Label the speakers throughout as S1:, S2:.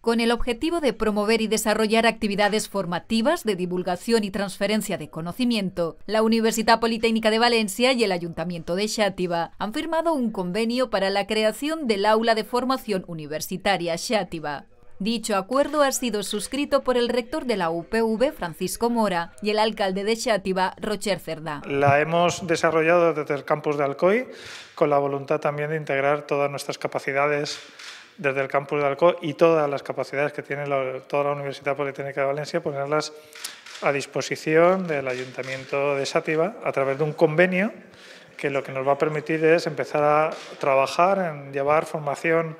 S1: con el objetivo de promover y desarrollar actividades formativas de divulgación y transferencia de conocimiento, la Universidad Politécnica de Valencia y el Ayuntamiento de Xátiva han firmado un convenio para la creación del Aula de Formación Universitaria Xátiva. Dicho acuerdo ha sido suscrito por el rector de la UPV, Francisco Mora, y el alcalde de Xátiva, Rocher Cerdá.
S2: La hemos desarrollado desde el campus de Alcoy, con la voluntad también de integrar todas nuestras capacidades desde el campus de Alcoy y todas las capacidades que tiene toda la Universidad Politécnica de Valencia, ponerlas a disposición del Ayuntamiento de Xátiva a través de un convenio que lo que nos va a permitir es empezar a trabajar en llevar formación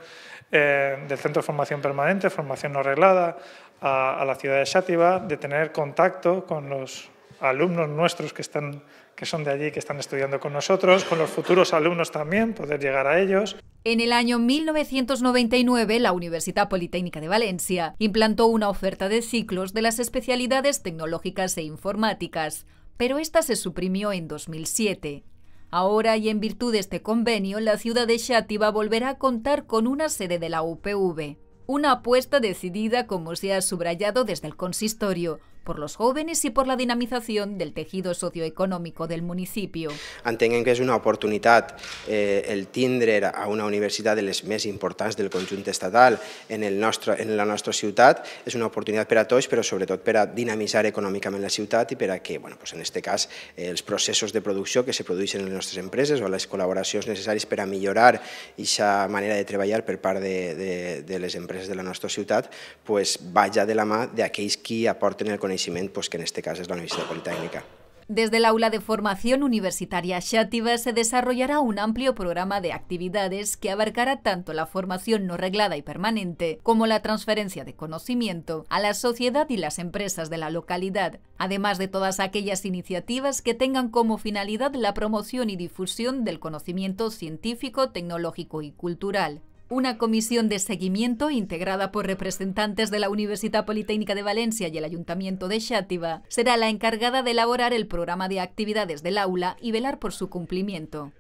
S2: eh, del Centro de Formación Permanente, formación no reglada, a, la ciudad de Xátiva, de tener contacto con los alumnos nuestros que, están, que son de allí, que están estudiando con nosotros, con los futuros alumnos también, poder llegar a ellos.
S1: En el año 1999, la Universidad Politécnica de Valencia implantó una oferta de ciclos de las especialidades tecnológicas e informáticas, pero esta se suprimió en 2007. Ahora y en virtud de este convenio, la ciudad de Xátiva volverá a contar con una sede de la UPV. Una apuesta decidida, como se ha subrayado desde el consistorio, por los jóvenes i per la dinamització del tejido socioeconòmic del municipi.
S3: Entenguem que és una oportunitat eh, el tindre a una universitat de les més importants del conjunt estatal en, el nostre, en la nostra ciutat. És una oportunitat per a tots, però sobretot per a dinamitzar econòmicament la ciutat i per a que, bueno, pues en aquest cas, eh, els processos de producció que se produeixen en les nostres empreses o les col·laboracions necessàries per a millorar aquesta manera de treballar per part de, de, de les empreses de la nostra ciutat, pues, vaja de la mà d'aquells qui aporten el coneixement coneixement, pues, que en este cas és la Universitat Politécnica.
S1: Desde el aula de formación universitaria Xátiva se desarrollará un amplio programa de actividades que abarcará tanto la formación no reglada y permanente como la transferencia de conocimiento a la sociedad y las empresas de la localidad, además de todas aquellas iniciativas que tengan como finalidad la promoción y difusión del conocimiento científico, tecnológico y cultural. Una comisión de seguimiento integrada por representantes de la Universidad Politécnica de Valencia y el Ayuntamiento de Xátiva será la encargada de elaborar el programa de actividades del aula y velar por su cumplimiento.